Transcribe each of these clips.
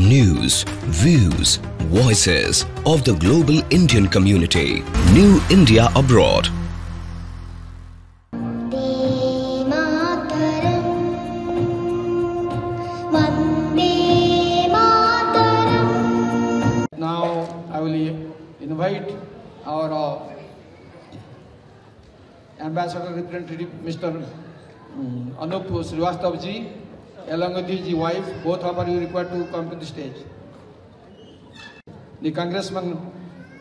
news, views, voices of the global Indian community. New India Abroad. Now I will invite our uh, Ambassador Representative Mr. Um, Anup Srivastav ji along with his wife both of you are required to come to the stage. The congressman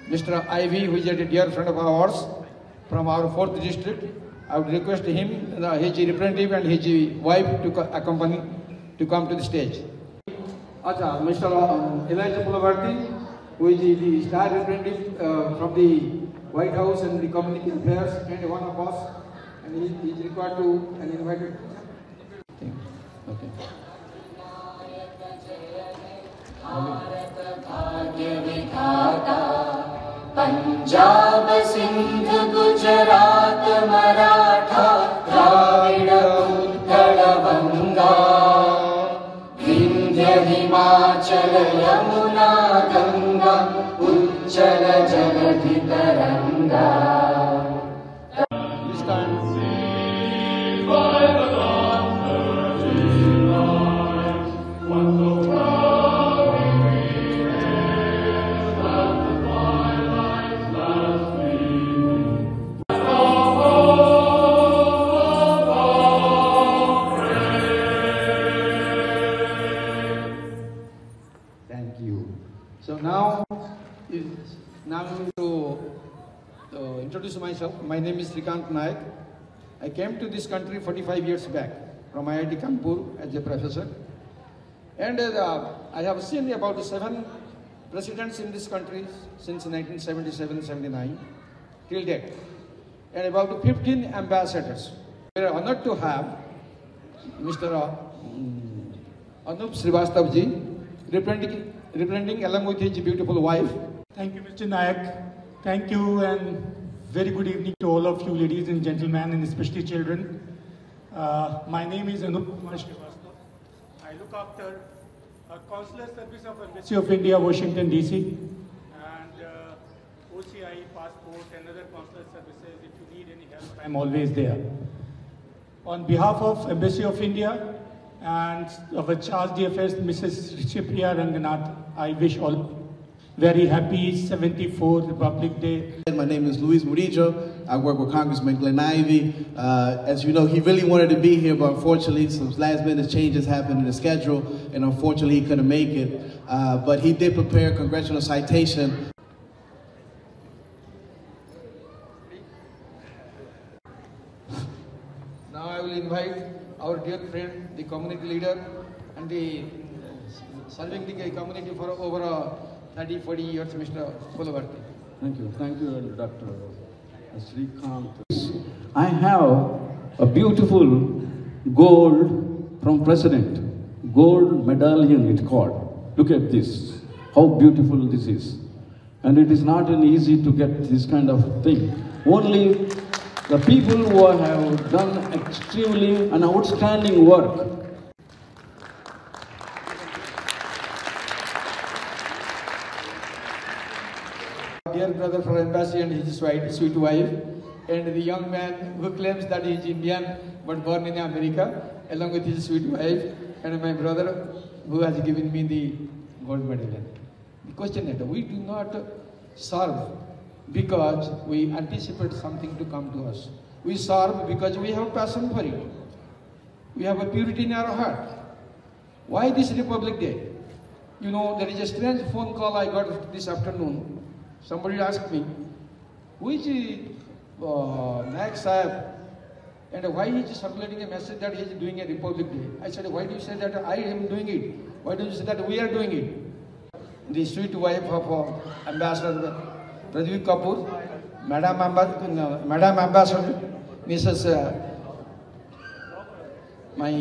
Mr. Ivey who is a dear friend of ours from our fourth district I would request him his representative and his wife to accompany to come to the stage. Acha, Mr. uh, Elisha Pulivarti, who is the- star representative uh, from the White House and the Community Affairs, and one of us, and he is required to and invited. Punjab Sindh Gujarat Maratha Dravid Utkal Ganga Vindhya Himachal Yamuna Ganga उच्चल जलधि तरङ्गा introduce myself. My name is Srikant Nayak. I came to this country 45 years back from IIT Kanpur as a professor. And uh, I have seen about seven presidents in this country since 1977-79 till date. And about 15 ambassadors. We are honored to have Mr. uh, mm, Anup Srivastav ji representing, representing along with his beautiful wife Thank you, Mr. Nayak. Thank you and very good evening to all of you ladies and gentlemen and especially children. Uh, my name is Anup Kumar Srivastava. I look after a consular service of Embassy of India, Washington DC and uh, OCI, passport and other consular services. If you need any help, I'm always there. On behalf of Embassy of India and of our Charge d'Affaires, Mrs. Sripriya Ranganath, I wish all very happy 74th Republic Day. My name is Luis Murillo. I work with Congressman Glenn Ivey. Uh, as you know, he really wanted to be here, but unfortunately, some last minute changes happened in the schedule, and unfortunately, he couldn't make it. Uh, but he did prepare a congressional citation Now I will invite our dear friend, the community leader, and the serving the community for over uh, 30, 40 years, Mr. Pulivarti. Thank you. Thank you, Dr. Srikanth. I have a beautiful gold from President. Gold medallion it's called. Look at this. How beautiful this is. And it is not an easy to get this kind of thing. Only the people who have done extremely an outstanding work Dear brother from embassy and his sweet wife, and the young man who claims that he is Indian but born in America, along with his sweet wife, and my brother who has given me the gold medal. The question is, we do not serve because we anticipate something to come to us. We serve because we have passion for it. We have a purity in our heart. Why this Republic Day? You know, there is a strange phone call I got this afternoon. Somebody asked me, is uh, Nayak Sahib and why he is circulating a message that he is doing a Republic Day? I said, why do you say that I am doing it? Why do you say that we are doing it? The sweet wife of uh, Ambassador Pradeep Kapur, Madam, Amba- no, Madam Ambassador, Mrs. Uh, my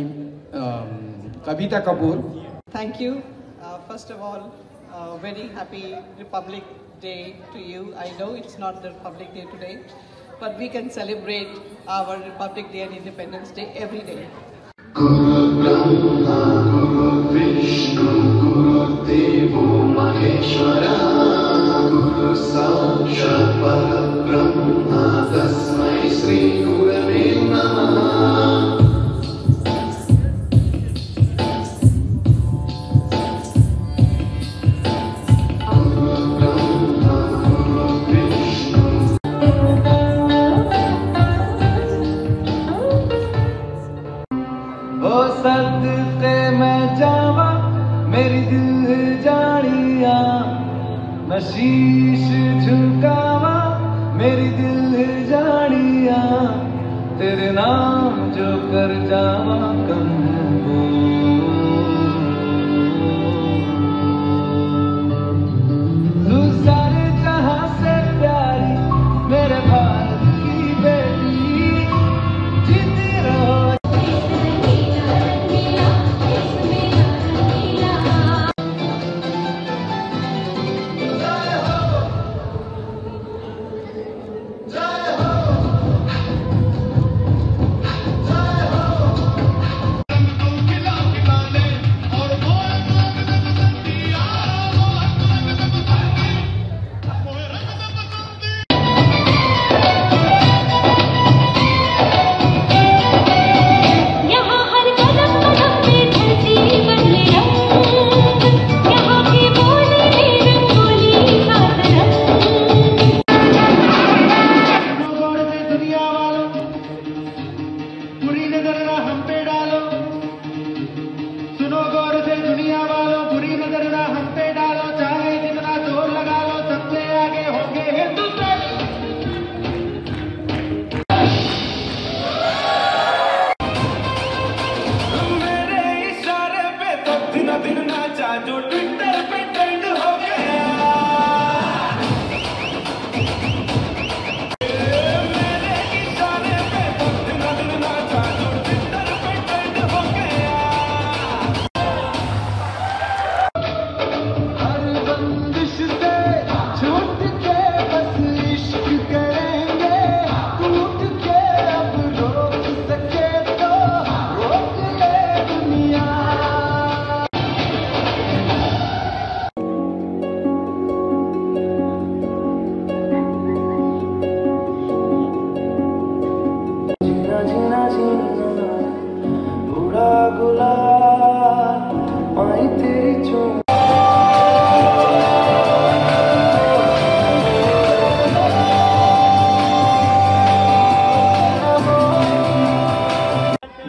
um, Kavita Kapur, Thank you. Uh, first of all, uh, very happy Republic Day to you. I know it's not the Republic Day today, but we can celebrate our Republic Day and Independence Day every day. हो सदके मैं जावा, मेरी दिल जानिया। मैं शीश झुकावा, मेरी दिल जानिया। तेरे नाम जो कर जावा कम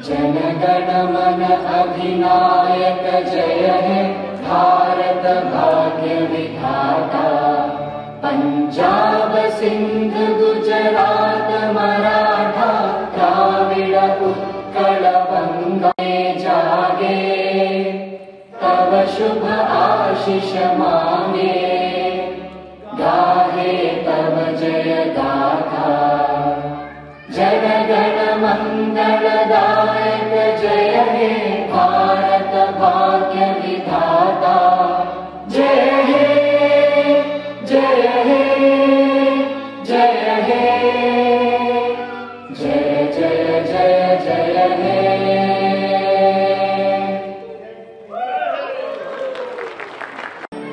जनगणमन अभिनायक जय हे भारत भाग्य विधाता। पञ्जाब सिन्ध गुजरात मराठा द्राविड उत्कल बङ्गे जागे। तव शुभ आशिष मागे। गाहे तव जय गाथा। जनगणमङ्गलदा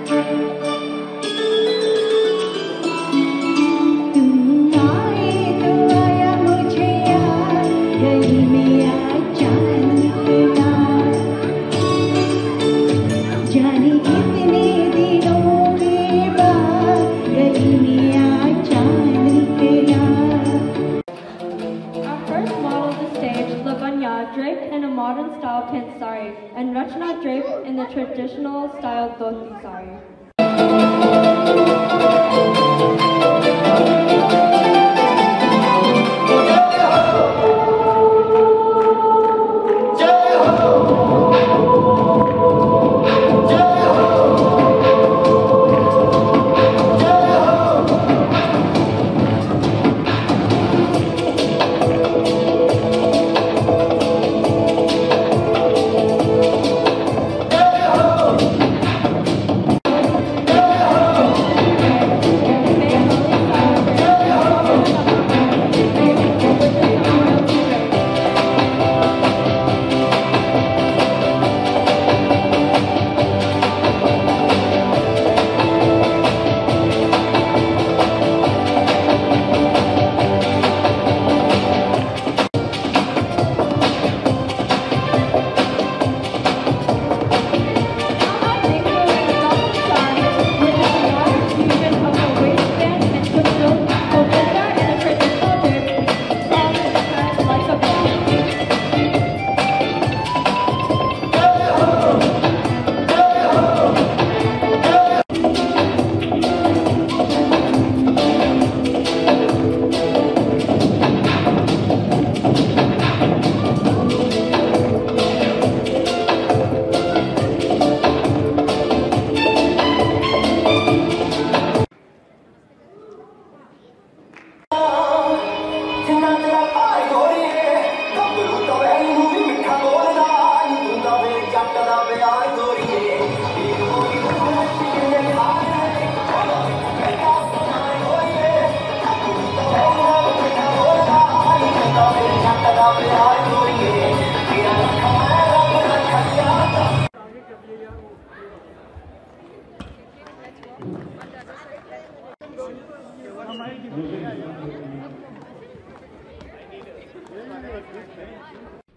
Música draped in a modern style tent sari and Rachna draped in the traditional style dhoti sari.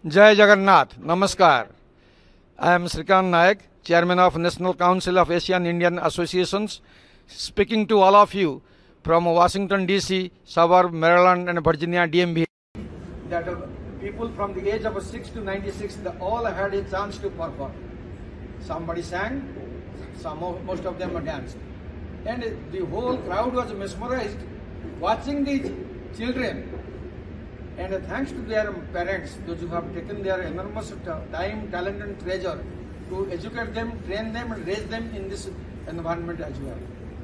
Jai Jagannath, Namaskar. I am Srikant Nayak, Chairman of National Council of Asian Indian Associations, speaking to all of you from Washington, D.C., suburb, Maryland, and Virginia DMV. That people from the age of 6 to 96, they all had a chance to perform. Somebody sang, some, most of them danced. And the whole crowd was mesmerized watching these children and thanks to their parents, those who have taken their enormous time, talent, and treasure to educate them, train them, and raise them in this environment as well.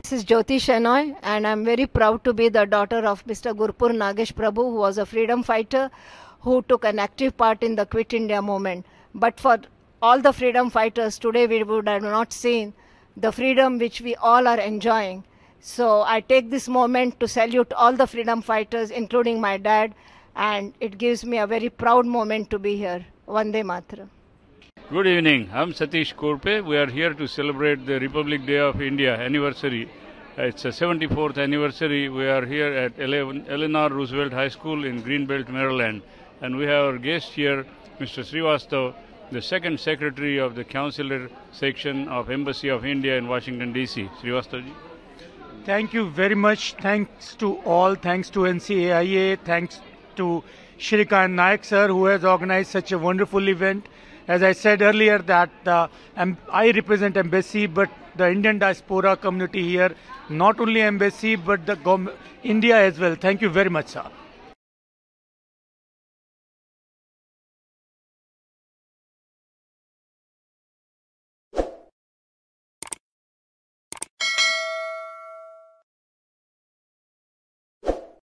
This is Jyoti Shenoy, and I'm very proud to be the daughter of Mr. Gurpur Nagesh Prabhu, who was a freedom fighter who took an active part in the Quit India movement. But for all the freedom fighters, today we would have not seen the freedom which we all are enjoying. So I take this moment to salute all the freedom fighters, including my dad, and it gives me a very proud moment to be here. Vande Matra. Good evening. I'm Satish Korpe. We are here to celebrate the Republic Day of India anniversary. It's a 74th anniversary. We are here at Eleanor Roosevelt High School in Greenbelt, Maryland. And we have our guest here, Mr. Srivastav, the second secretary of the consular section of Embassy of India in Washington, D.C. Srivastavji. Thank you very much. Thanks to all. Thanks to NCAIA. Thanks to Shrikant Nayak sir who has organized such a wonderful event. As I said earlier that uh, I represent embassy but the Indian diaspora community here, not only embassy but the India as well. Thank you very much sir.